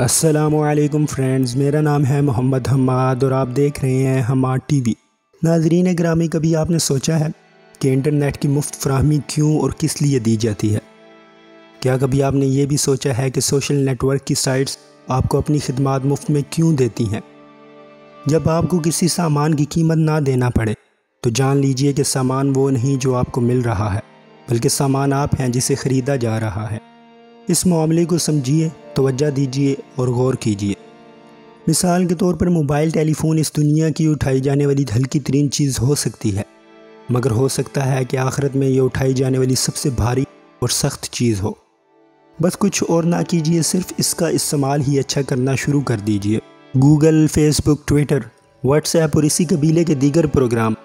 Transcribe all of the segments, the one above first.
असलकम फ्रेंड्स मेरा नाम है मोहम्मद हमाद और आप देख रहे हैं हमार टी वी नाजरीन ग्रामी, कभी आपने सोचा है कि इंटरनेट की मुफ़्त फ्राहमी क्यों और किस लिए दी जाती है? क्या कभी आपने ये भी सोचा है कि सोशल नेटवर्क की साइट्स आपको अपनी खदमात मुफ़्त में क्यों देती हैं? जब आपको किसी सामान की कीमत ना देना पड़े तो जान लीजिए कि सामान वो नहीं जो आपको मिल रहा है, बल्कि सामान आप हैं जिसे ख़रीदा जा रहा है। इस मामले को समझिए, तवज्जा दीजिए और गौर कीजिए। मिसाल के तौर पर मोबाइल, टेलीफोन इस दुनिया की उठाई जाने वाली हल्की तरीन चीज़ हो सकती है, मगर हो सकता है कि आखिरत में ये उठाई जाने वाली सबसे भारी और सख्त चीज़ हो। बस कुछ और ना कीजिए, सिर्फ़ इसका इस्तेमाल ही अच्छा करना शुरू कर दीजिए। गूगल, फेसबुक, ट्विटर, व्हाट्सएप और इसी कबीले के दीगर प्रोग्राम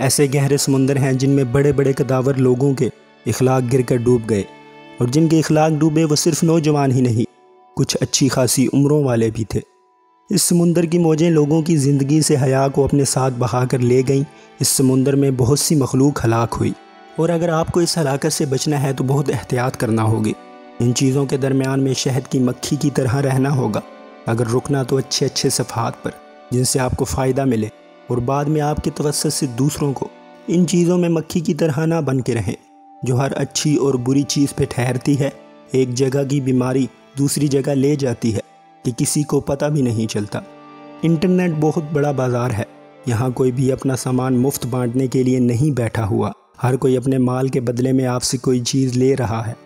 ऐसे गहरे समंदर हैं जिनमें बड़े बड़े कदावर लोगों के इखलाक गिर कर डूब गए। और जिनके इखलाक डूबे वो सिर्फ़ नौजवान ही नहीं, कुछ अच्छी खासी उम्रों वाले भी थे। इस समुंदर की मौजें लोगों की ज़िंदगी से हया को अपने साथ बहा कर ले गईं। इस समुंदर में बहुत सी मखलूक हलाक हुई। और अगर आपको इस हलाकत से बचना है तो बहुत एहतियात करना होगी। इन चीज़ों के दरमियान में शहद की मक्खी की तरह रहना होगा। अगर रुकना तो अच्छे अच्छे सफ़ात पर, जिनसे आपको फ़ायदा मिले। और बाद में आपके तवसत से दूसरों को, इन चीज़ों में मक्खी की तरह ना बन के रहें। जो हर अच्छी और बुरी चीज़ पे ठहरती है, एक जगह की बीमारी दूसरी जगह ले जाती है कि किसी को पता भी नहीं चलता। इंटरनेट बहुत बड़ा बाज़ार है। यहाँ कोई भी अपना सामान मुफ़्त बांटने के लिए नहीं बैठा हुआ। हर कोई अपने माल के बदले में आपसे कोई चीज़ ले रहा है।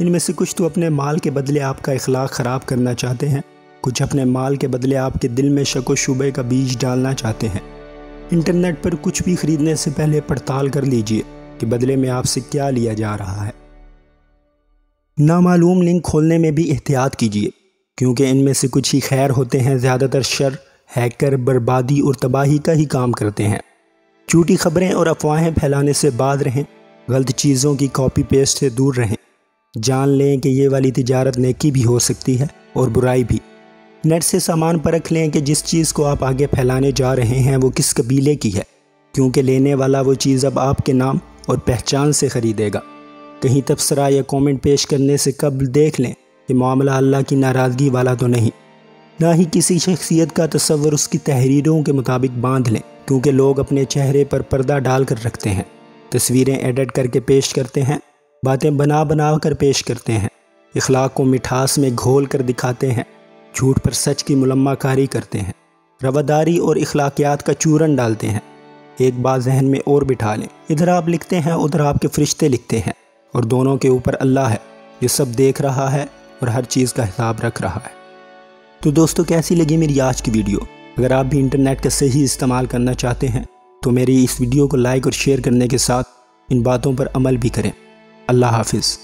इनमें से कुछ तो अपने माल के बदले आपका इखलाक ख़राब करना चाहते हैं। कुछ अपने माल के बदले आपके दिल में शको शुबे का बीज डालना चाहते हैं। इंटरनेट पर कुछ भी ख़रीदने से पहले पड़ताल कर लीजिए। कि बदले में आपसे क्या लिया जा रहा है? नामालूम लिंक खोलने में भी एहतियात कीजिए, क्योंकि इनमें से कुछ ही खैर होते हैं, ज़्यादातर शर, हैकर, बर्बादी और तबाही का ही काम करते हैं। झूठी खबरें और अफवाहें फैलाने से बाद रहें, गलत चीज़ों की कॉपी पेस्ट से दूर रहें। जान लें कि ये वाली तिजारत नेकी भी हो सकती है और बुराई भी। नेट से सामान परख लें कि जिस चीज़ को आप आगे फैलाने जा रहे हैं, वो किस कबीले की है, क्योंकि लेने वाला वो चीज़ अब आपके नाम और पहचान से ख़रीदेगा। कहीं तबसरा या कमेंट पेश करने से कबल देख लें कि मामला अल्लाह की नाराज़गी वाला तो नहीं। ना ही किसी शख्सियत का तस्वर उसकी तहरीरों के मुताबिक बाँध लें, क्योंकि लोग अपने चेहरे पर पर्दा डाल कर रखते हैं। तस्वीरें एडिट करके पेश करते हैं, बातें बना बना कर पेश करते हैं, इखलाक को मिठास में घोल कर दिखाते हैं, झूठ पर सच की मुलम्मा कारी करते हैं, रवादारी और इखलाकियात का चूरन डालते हैं। एक बात जहन में और बिठा लें। इधर आप लिखते हैं, उधर आपके फरिश्ते लिखते हैं। और दोनों के ऊपर अल्लाह है, जो सब देख रहा है और हर चीज़ का हिसाब रख रहा है। तो दोस्तों, कैसी लगी मेरी आज की वीडियो? अगर आप भी इंटरनेट का सही इस्तेमाल करना चाहते हैं तो मेरी इस वीडियो को लाइक और शेयर करने के साथ इन बातों पर अमल भी करें। अल्लाह हाफिज़।